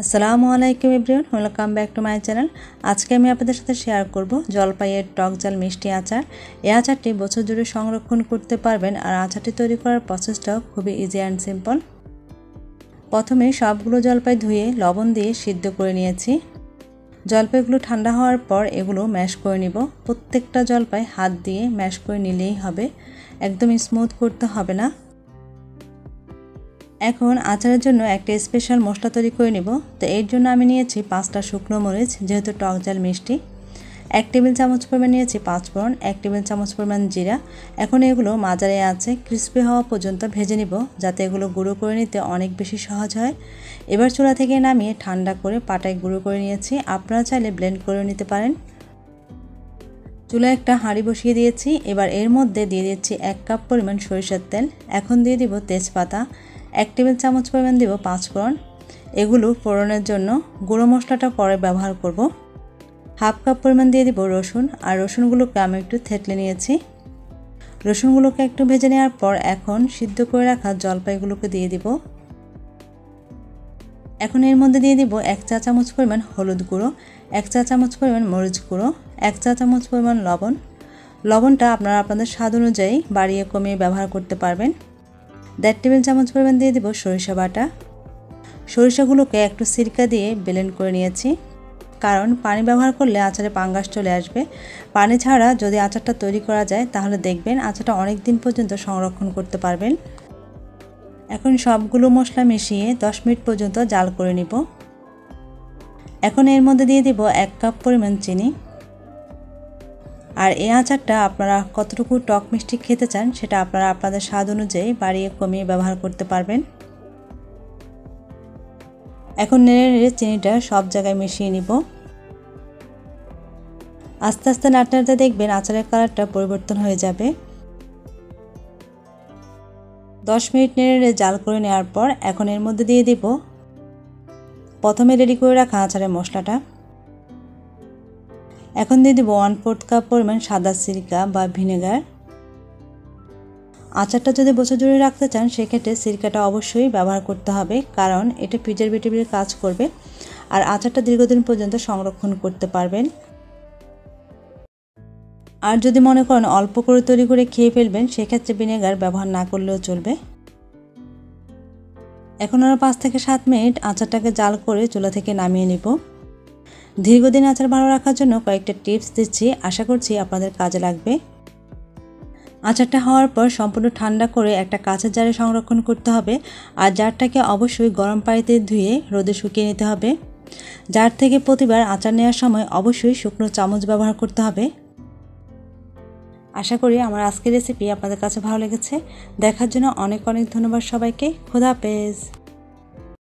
আসসালামু আলাইকুম everyone, welcome back to my channel. আজকে আমি আপনাদের সাথে শেয়ার করব জলপাইয়ের টক জাল মিষ্টি আচার। এই আচারটি বছর জুড়ে সংরক্ষণ করতে পারবেন আর আচারটি তৈরি করার প্রসেসটাও খুবই ইজি অ্যান্ড সিম্পল প্রথমে সবগুলো জলপাই ধুয়ে লবণ দিয়ে সিদ্ধ করে নিয়েছি। জলপাইগুলো ঠান্ডা হওয়ার পর এগুলো ম্যাশ করে নিব। প্রত্যেকটা জলপাই হাত দিয়ে ম্যাশ করে নিলেই হবে। একদম স্মুথ করতে হবে না। এখন আচারের জন্য একটা স্পেশাল মশলা তৈরি করে নেব। তো এর জন্য আমি নিয়েছি পাঁচটা শুকনো মরিচ, যেহেতু টক জাল মিষ্টি। এক টেবিল চামচ পরিমাণ নিয়েছি পাঁচফোড়ন, এক টেবিল চামচ পরিমাণ জিরা। এখন এগুলো মাজারে আছে ক্রিস্পি হওয়া পর্যন্ত ভেজে নিব, যাতে এগুলো গুঁড়ো করে নিতে অনেক বেশি সহজ হয়। এবার চুলা থেকে নামিয়ে ঠান্ডা করে পাটায় গুঁড়ো করে নিয়েছি। আপনারা চাইলে ব্লেন্ড করে নিতে পারেন। চুলায় একটা হাঁড়ি বসিয়ে দিয়েছি। এবার এর মধ্যে দিয়ে দিচ্ছি এক কাপ পরিমাণ সরিষার তেল। এখন দিয়ে দিব তেজপাতা। এক টেবিল চামচ পরিমাণ দিব পাঁচফোড়ন এগুলো ফোড়নের জন্য গুঁড়ো মশলাটা পরে ব্যবহার করব। হাফ কাপ পরিমাণ দিয়ে দিব রসুন, আর রসুনগুলোকে আমি একটু থেতলে নিয়েছি। রসুনগুলোকে একটু ভেজে নেওয়ার পর এখন সিদ্ধ করে রাখা জলপাইগুলোকে দিয়ে দিব। এখন এর মধ্যে দিয়ে দিব এক চা চামচ পরিমাণ হলুদ গুঁড়ো, এক চা চামচ পরিমাণ মরিচ গুঁড়ো, এক চা চামচ পরিমাণ লবণ। লবণটা আপনারা আপনাদের স্বাদ অনুযায়ী বাড়িয়ে কমিয়ে ব্যবহার করতে পারবেন। দেড় টেবিল চামচ পরিমাণ দিয়ে দেবো, সরিষা বাটা। সরিষাগুলোকে একটু সিরকা দিয়ে ব্লেন্ড করে নিয়েছি। কারণ পানি ব্যবহার করলে আচারে পাঙ্গাস চলে আসবে। পানি ছাড়া যদি আচারটা তৈরি করা যায়, তাহলে দেখবেন আচারটা অনেক দিন পর্যন্ত সংরক্ষণ করতে পারবেন। এখন সবগুলো মশলা মিশিয়ে দশ মিনিট পর্যন্ত জাল করে নিব। এখন এর মধ্যে দিয়ে দিব এক কাপ পরিমাণ চিনি। আর এই আচারটা আপনারা কতটুকু টক মিষ্টি খেতে চান সেটা আপনারা আপনাদের স্বাদ অনুযায়ী বাড়িয়ে কমিয়ে ব্যবহার করতে পারবেন। এখন নেড়ে নেড়ে চিনিটা সব জায়গায় মিশিয়ে নিব। আস্তে আস্তে নাড়তে নাড়তে দেখবেন আচারের কালারটা পরিবর্তন হয়ে যাবে। দশ মিনিট নেড়ে নেড়ে জাল করে নেওয়ার পর এখন এর মধ্যে দিয়ে দিব। প্রথমে রেডি করে রাখা আচারের মশলাটা। এখন দিয়ে দেবো ওয়ান ফোর্থ কাপ পরিমাণ সাদা সিরকা বা ভিনেগার আচারটা যদি বছর জুড়ে রাখতে চান, সেক্ষেত্রে সিরকাটা অবশ্যই ব্যবহার করতে হবে, কারণ এটা প্রিজারভেটিভের কাজ করবে আর আচারটা দীর্ঘদিন পর্যন্ত সংরক্ষণ করতে পারবেন। আর যদি মনে করেন অল্প করে তৈরি করে খেয়ে ফেলবেন, সেক্ষেত্রে ভিনেগার ব্যবহার না করলেও চলবে। এখন আরও পাঁচ থেকে সাত মিনিট আচারটাকে জাল করে চুলা থেকে নামিয়ে নিব। দীর্ঘদিন আচার ভালো রাখার জন্য কয়েকটা টিপস দিচ্ছি। আশা করছি আপনাদের কাজে লাগবে। আচারটা হওয়ার পর সম্পূর্ণ ঠান্ডা করে একটা কাঁচের জারে সংরক্ষণ করতে হবে। আর জারটাকে অবশ্যই গরম পানিতে ধুয়ে রোদে শুকিয়ে নিতে হবে। জার থেকে প্রতিবার আচার নেওয়ার সময় অবশ্যই শুকনো চামচ ব্যবহার করতে হবে। আশা করি আমার আজকের রেসিপি আপনাদের কাছে ভালো লেগেছে। দেখার জন্য অনেক অনেক ধন্যবাদ সবাইকে। খোদা হাফেজ।